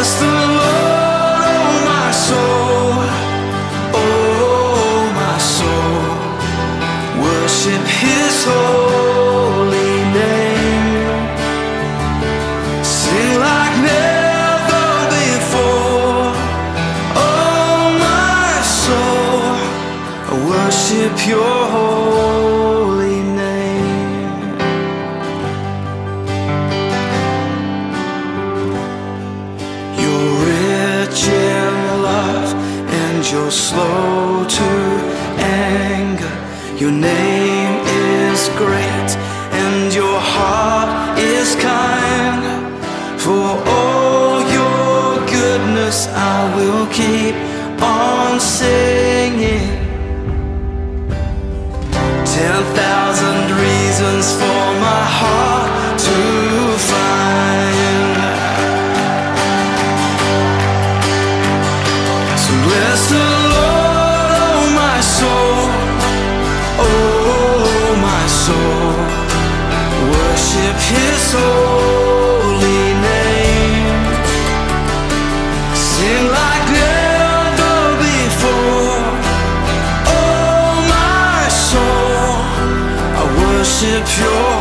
Oh oh worship his holy name, see like never before, oh my soul, worship Your you're slow to anger. Your name is great and your heart is kind. For all your goodness, I will keep on saying. Oh, oh, his holy name. Sing like never before. Oh, my soul, I worship your.